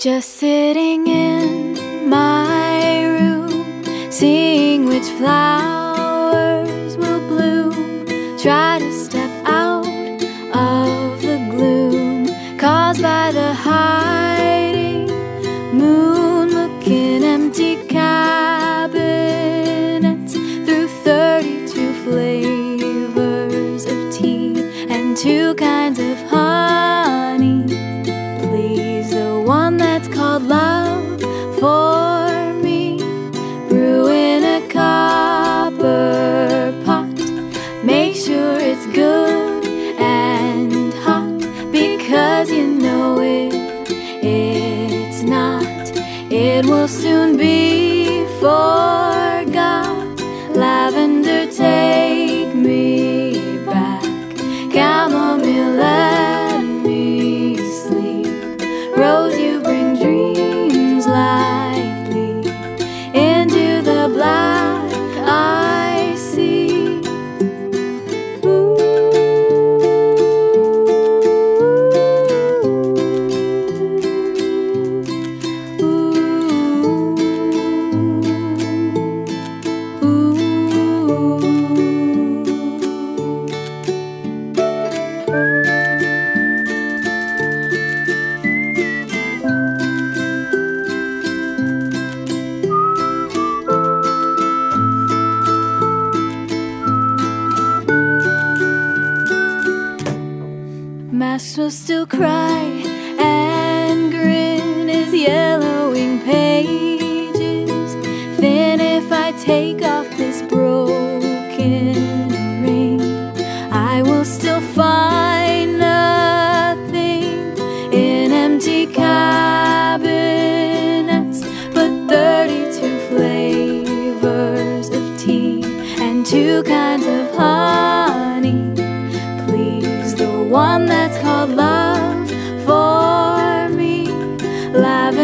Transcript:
Just sitting in my room, seeing which flowers will bloom. Try to step out of the gloom caused by the hiding moon. Looking empty cabinets through 32 flavors of tea and two kinds It will soon be forgot. Masks will still cry and grin as yellowing pages. Then, if I take off this broken ring, I will still find nothing in empty cabinets but 32 flavors of tea and two kinds of honey. Please, the one that's love.